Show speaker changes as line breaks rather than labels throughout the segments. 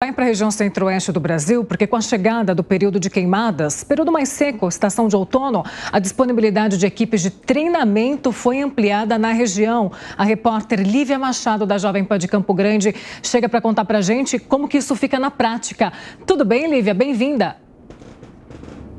Vai para a região centro-oeste do Brasil, porque com a chegada do período de queimadas, período mais seco, estação de outono, a disponibilidade de equipes de treinamento foi ampliada na região. A repórter Lívia Machado, da Jovem Pan de Campo Grande, chega para contar para a gente como que isso fica na prática. Tudo bem, Lívia? Bem-vinda.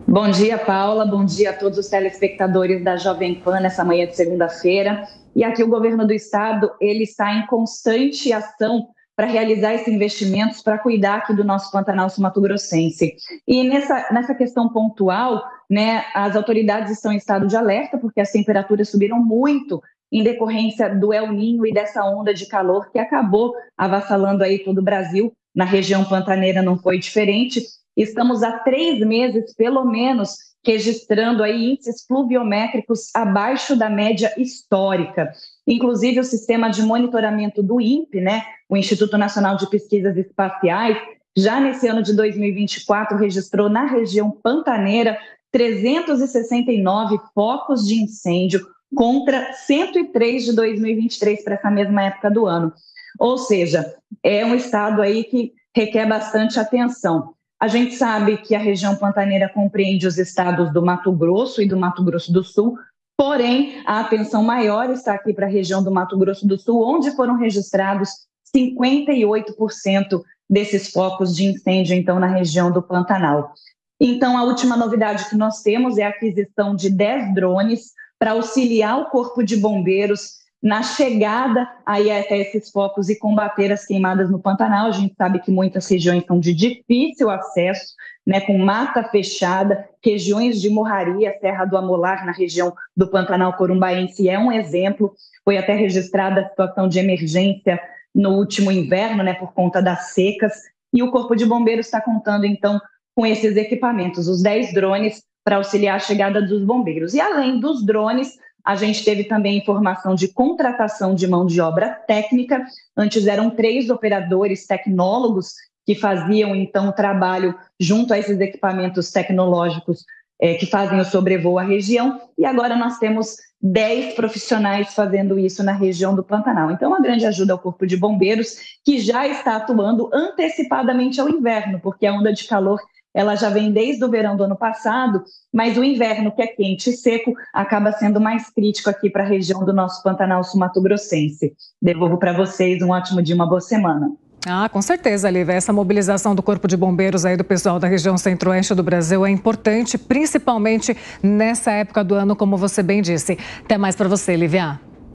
Bom dia, Paula. Bom dia a todos os telespectadores da Jovem Pan nessa manhã de segunda-feira. E aqui o governo do estado, ele está em constante ação para realizar esses investimentos, para cuidar aqui do nosso Pantanal Sumatogrossense. E nessa, nessa questão pontual, né, as autoridades estão em estado de alerta, porque as temperaturas subiram muito em decorrência do El Ninho e dessa onda de calor que acabou avassalando aí todo o Brasil. Na região pantaneira não foi diferente. Estamos há três meses, pelo menos, registrando aí índices pluviométricos abaixo da média histórica. Inclusive, o sistema de monitoramento do INPE, né, o Instituto Nacional de Pesquisas Espaciais, já nesse ano de 2024 registrou na região pantaneira 369 focos de incêndio contra 103 de 2023 para essa mesma época do ano. Ou seja, é um estado aí que requer bastante atenção. A gente sabe que a região pantaneira compreende os estados do Mato Grosso e do Mato Grosso do Sul, porém, a atenção maior está aqui para a região do Mato Grosso do Sul, onde foram registrados 58% desses focos de incêndio, então, na região do Pantanal. Então, a última novidade que nós temos é a aquisição de 10 drones para auxiliar o Corpo de Bombeiros na chegada aí até esses focos e combater as queimadas no Pantanal. A gente sabe que muitas regiões são de difícil acesso, né, com mata fechada, regiões de morraria, Serra do Amolar, na região do Pantanal Corumbaense, é um exemplo. Foi até registrada a situação de emergência no último inverno, né, por conta das secas. E o Corpo de Bombeiros está contando, então, com esses equipamentos, os 10 drones para auxiliar a chegada dos bombeiros. E além dos drones, a gente teve também informação de contratação de mão de obra técnica. Antes eram três operadores tecnólogos que faziam então o trabalho junto a esses equipamentos tecnológicos é, que fazem o sobrevoo à região, e agora nós temos 10 profissionais fazendo isso na região do Pantanal. Então, uma grande ajuda ao Corpo de Bombeiros, que já está atuando antecipadamente ao inverno, porque a onda de calor ela já vem desde o verão do ano passado, mas o inverno, que é quente e seco, acaba sendo mais crítico aqui para a região do nosso Pantanal Sumato-Grossense. Devolvo para vocês um ótimo dia, uma boa semana.
Ah, com certeza, Lívia. Essa mobilização do Corpo de Bombeiros aí do pessoal da região centro-oeste do Brasil é importante, principalmente nessa época do ano, como você bem disse. Até mais para você, Lívia.